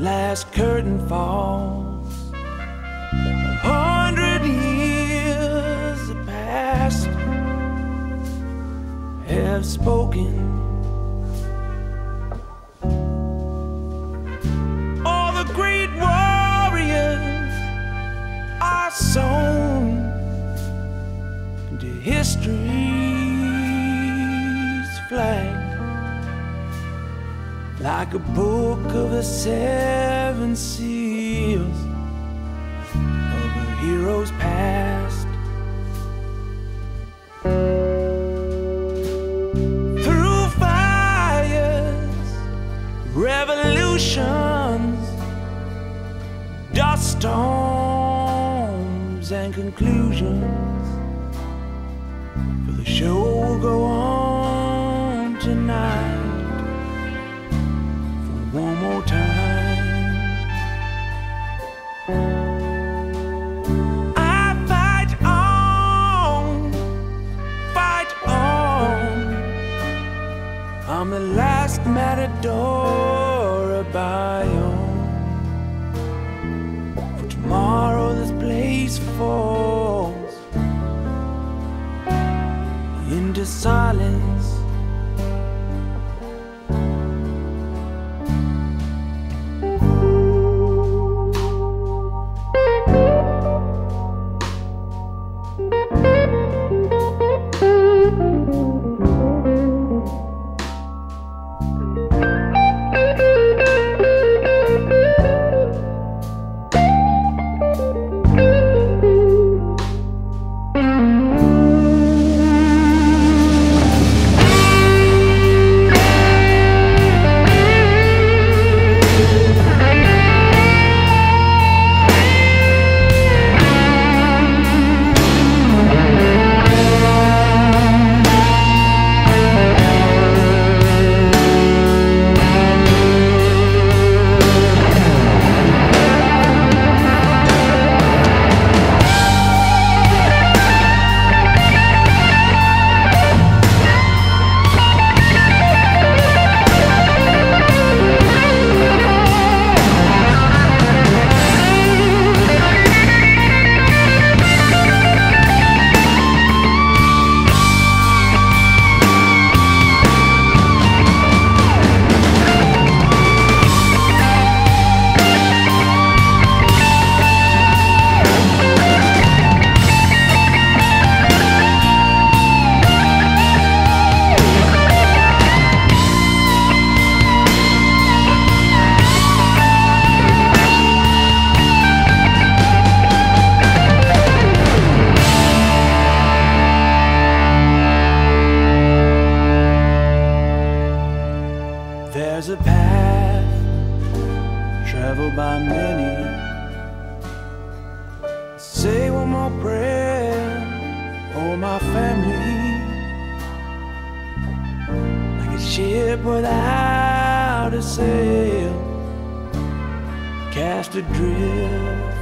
last curtain falls. A hundred years have passed, have spoken. All the great warriors are sown into history's flag like a book of the seven seals of a hero's past. Through fires, revolutions, dust storms, and conclusions. For the show will go on tonight place ship without a sail, cast adrift.